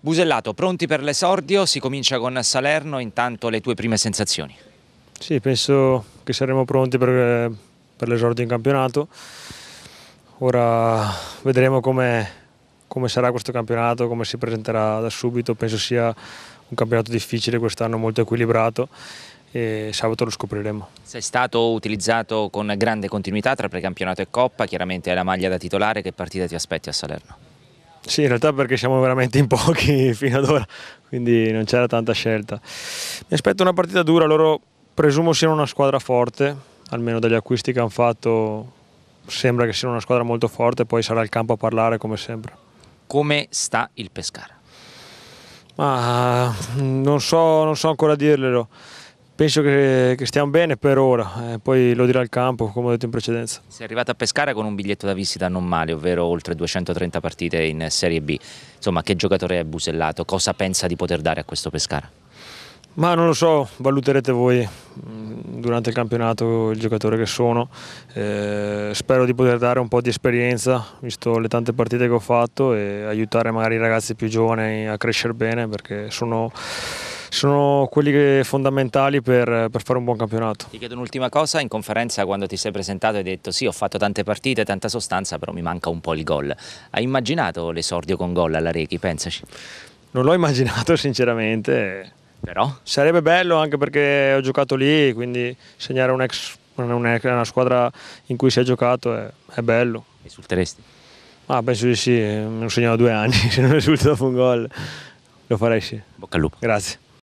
Busellato, pronti per l'esordio? Si comincia con Salerno, intanto le tue prime sensazioni. Sì, penso che saremo pronti per, per l'esordio in campionato. Ora vedremo come, come sarà questo campionato, come si presenterà da subito. Penso sia un campionato difficile quest'anno, molto equilibrato e sabato lo scopriremo. Sei stato utilizzato con grande continuità tra precampionato e Coppa, chiaramente è la maglia da titolare, che partita ti aspetti a Salerno? Sì, in realtà perché siamo veramente in pochi fino ad ora, quindi non c'era tanta scelta. Mi aspetto una partita dura, loro presumo siano una squadra forte, almeno dagli acquisti che hanno fatto sembra che siano una squadra molto forte, poi sarà il campo a parlare come sempre. Come sta il Pescara? Ma non so, non so ancora dirglielo penso che, che, stiamo bene per ora, eh, poi lo dirà il campo come ho detto in precedenza. Sei arrivato a Pescara con un biglietto da visita non male, ovvero oltre 230 partite in Serie B. Insomma, che giocatore è Busellato? Cosa pensa di poter dare a questo Pescara? Ma non lo so, valuterete voi mm, durante il campionato il giocatore che sono. Eh, spero di poter dare un po' di esperienza, visto le tante partite che ho fatto, e aiutare magari i ragazzi più giovani a crescere bene perché sono sono quelli fondamentali per, per, fare un buon campionato. Ti chiedo un'ultima cosa, in conferenza quando ti sei presentato hai detto sì ho fatto tante partite, tanta sostanza però mi manca un po' il gol. Hai immaginato l'esordio con gol alla Rechi, pensaci? Non l'ho immaginato sinceramente, però? Sarebbe bello anche perché ho giocato lì, quindi segnare un ex, una, squadra in cui si è giocato è, è bello. Esulteresti? Ah, penso di sì, non segnavo due anni, se non risulta dopo un gol lo farei sì. Bocca al lupo. Grazie.